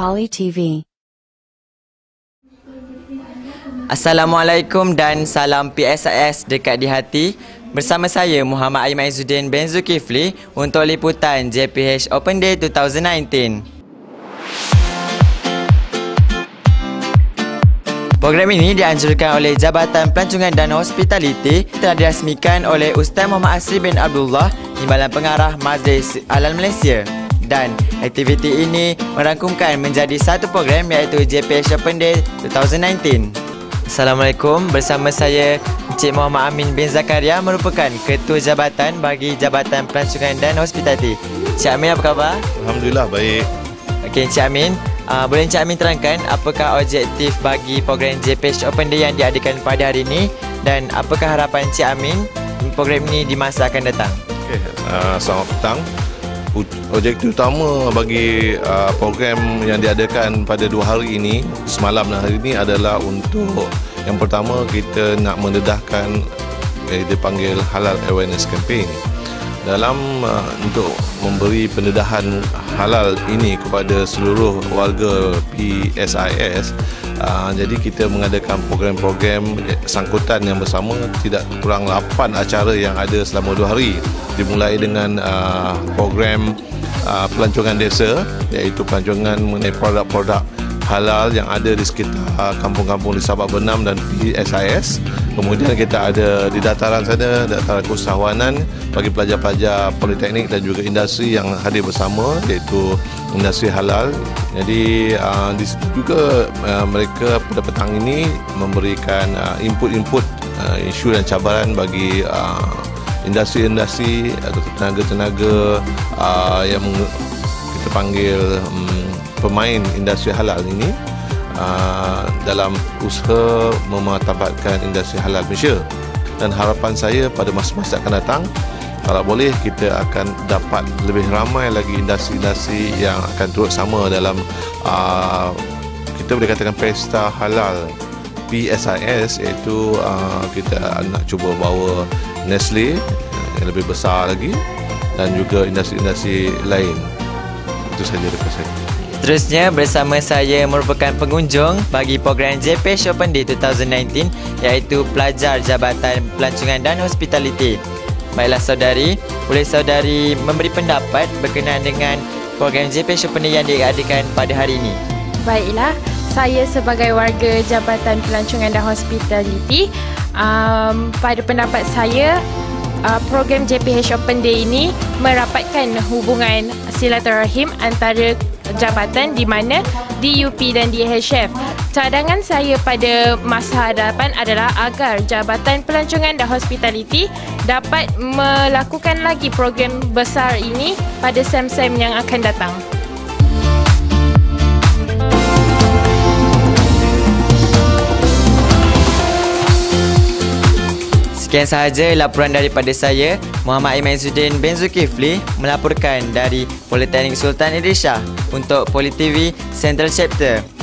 Poly TV. Assalamualaikum dan salam PSIS dekat di hati. Bersama saya Muhammad Aiman Izzuddin bin Zulkifli untuk liputan JPH Open Day 2019. Program ini dianjurkan oleh Jabatan Pelancongan dan Hospitality telah dirasmikan oleh Ustaz Muhammad Asri bin Abdullah Timbalan Pengarah Majlis Alal Malaysia dan aktiviti ini merangkumkan menjadi satu program iaitu JPH Open Day 2019. Assalamualaikum, bersama saya Encik Muhammad Amin bin Zakaria merupakan Ketua Jabatan bagi Jabatan Pelancongan dan Hospitality. Encik Amin apa khabar? Alhamdulillah baik. Okey Encik Amin, uh, boleh Encik Amin terangkan apakah objektif bagi program JPH Open Day yang diadakan pada hari ini dan apakah harapan Encik Amin program ini di masa akan datang? Okay. Uh, selamat petang. Objektif utama bagi uh, program yang diadakan pada dua hari ini, semalam dan hari ini adalah untuk yang pertama kita nak mendedahkan eh, dipanggil Halal Awareness Campaign. Dalam uh, untuk memberi pendedahan halal ini kepada seluruh warga PSIS uh, jadi kita mengadakan program-program sangkutan yang bersama tidak kurang 8 acara yang ada selama 2 hari. Dimulai dengan uh, program uh, pelancongan desa iaitu pelancongan mengenai produk-produk halal yang ada di sekitar kampung-kampung di Sabak Benam dan PSIS. Kemudian kita ada di dataran sana, dataran keusahawanan bagi pelajar-pelajar politeknik dan juga industri yang hadir bersama iaitu industri halal. Jadi uh, di situ juga uh, mereka pada petang ini memberikan uh, input-input uh, isu dan cabaran bagi uh, industri-industri atau tenaga-tenaga uh, yang kita panggil um, pemain industri halal ini uh, dalam usaha memartabatkan industri halal Malaysia dan harapan saya pada masa-masa akan datang kalau boleh kita akan dapat lebih ramai lagi industri-industri yang akan turut sama dalam uh, kita boleh katakan pesta halal PSIS iaitu uh, kita nak cuba bawa Nestle yang lebih besar lagi dan juga industri-industri lain itu saja daripada saya. Seterusnya bersama saya merupakan pengunjung bagi program JP Open Day 2019 iaitu pelajar Jabatan Pelancongan dan Hospitality. Baiklah saudari, boleh saudari memberi pendapat berkenaan dengan program JP Open Day yang diadakan pada hari ini? Baiklah, saya sebagai warga Jabatan Pelancongan dan Hospitality, um, pada pendapat saya, uh, program JPH Open Day ini merapatkan hubungan silaturahim antara jabatan di mana DUP dan DHF. Cadangan saya pada masa hadapan adalah agar Jabatan Pelancongan dan Hospitality dapat melakukan lagi program besar ini pada SEM-SEM yang akan datang. Sekian sahaja laporan daripada saya, Muhammad Iman Zudin bin Zulkifli melaporkan dari Politeknik Sultan Idris Shah untuk Poli TV Central Chapter.